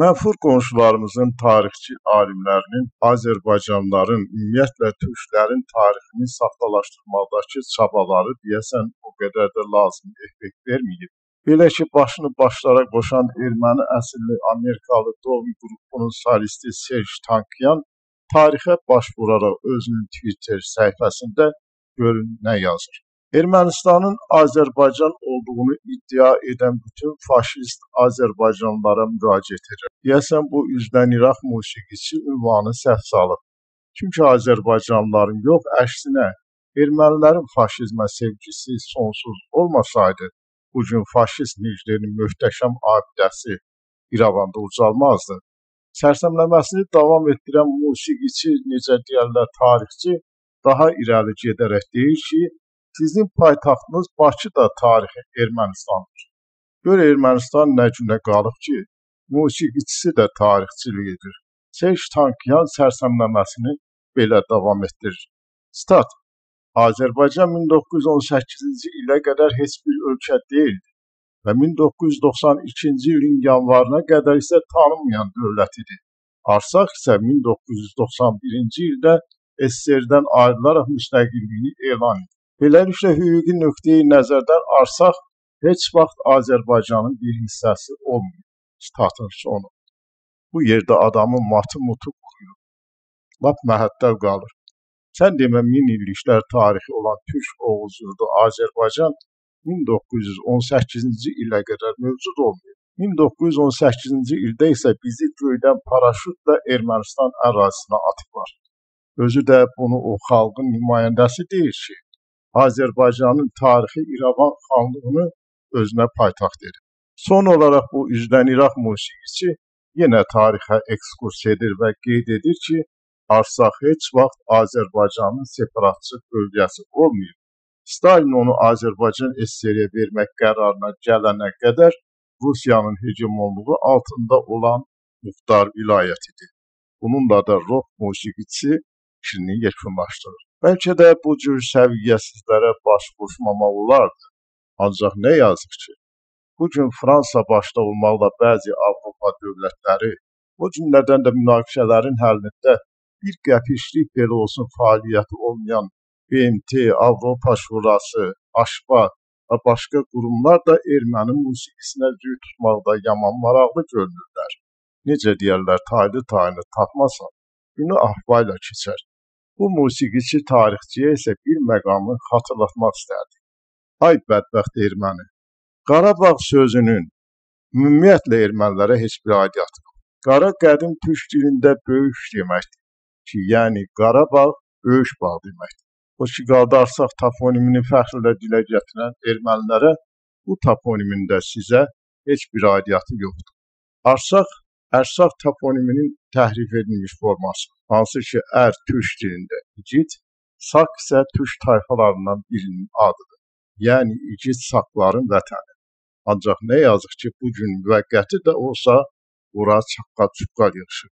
Mənfur qonşularımızın tarixçi alimlərinin Azərbaycanlıların, ümumiyyətlə türklərin tarixini saxtalaşdırmaqdakı çabaları deyəsən o qədər də lazım effekt verməyib. Belə ki, başını başlara qoşan erməni əsilli Amerikalı Dogm qrupunun solisti Serj Tankyan tarixə baş vuraraq özünün Twitter səhifəsində görün nə yazır. Ermənistanın Azərbaycan olduğunu iddia edən bütün faşist azərbaycanlılara müraciət edir. Deyəsən bu üzdən İraq musiqiçi ünvanı səhv salıb. Çünki azərbaycanlıların yox, əksinə ermənilərin faşizmə sevgisi sonsuz olmasaydı, bu gün faşist Hitlerin möhtəşəm abidəsi İrəvanda ucalmazdı. Sərsəmləməsini davam etdirən musiqiçi, necə deyərlər, tarixçi daha irəli gedərək deyir ki, Sizin paytaxtınız Bakı da tarixi Ermənistandır. Gör Ermənistan nə günə qalıb ki, musiqiçisi də tarixçilik edir. Serj Tankyan sərsəmləməsini belə davam etdirir. Stat: Azərbaycan 1918-ci ilə qədər heç bir ölkə deyildi və 1992-ci ilin yanvarına qədər isə tanınmayan dövlət idi. Arsaq isə 1991-ci ildə SSR-dən ayrılaraq müstəqilliyini elan etdi. Beləliklə, hüquqi nöqteyi nəzərdən Arsaq heç vaxt Azərbaycanın bir hissəsi olmayıb. Statın sonu. Bu yerdə adamın matı mutu quruyur. Lap məhəttəl qalır. Sən demə min illiklər tarixi olan Türk Oğuz yurdu Azərbaycan 1918-ci ilə qədər mövcud olmayıb. 1918-ci ildə isə bizi göydən paraşütlə Ermənistan ərazisinə atıblar. Özü də bunu o xalqın nümayəndəsi deyir ki, Azərbaycanın tarixi İrəvan xanlığını özünə paytaxt edir. Son olaraq bu üzdən İraq musiqiçi yenə tarixə ekskurs edir və qeyd edir ki, Arsaq heç vaxt Azərbaycanın separatçı bölgəsi olmayıb. Stalin onu Azərbaycan SSR-yə vermək qərarına gələnə qədər Rusiyanın hegemonluğu altında olan muxtar vilayət idi. Bununla da rock musiqiçisi fikrini yekunlaşdırır. Bəlkə də bu cür səviyyəsizlərə baş qoşmamaq olardı. Ancaq nə yazıq ki, bu gün Fransa başda olmaqla bəzi Avropa dövlətləri, o cümlədən də münaqişələrin həllində bir qəpiklik belə olsun fəaliyyəti olmayan BMT, Avropa Şurası, AŞPA və başqa qurumlar da erməni musiqisinə cüy tutmaqda yaman maraqlı görünürlər. Necə deyərlər, taylı tayını tapmasan, günü ahvayla keçər. Bu musiqiçi tarixçiyə isə bir məqamı xatırlatmaq istərdi. Ay bədbəxt erməni, Qarabağ sözünün ümumiyyətlə ermənilərə heç bir aidiyyatı yox. Qara qədim türk dilində böyük deməkdir ki, yəni Qarabağ böyük bağ deməkdir. O ki, qaldarsaq toponimini fəxrlə dilə gətirən ermənilərə bu toponimin də sizə heç bir aidiyyatı yoxdur. Arsaq Ərsaq toponiminin təhrif edilmiş forması, hansı ki, ər türk dilində igid, sak isə türk tayfalarından birinin adıdır. Yəni igid sakların vətəni. Ancaq nə yazıq ki, bu gün müvəqqəti də olsa ora çaqqal-çuqqal yığışıb.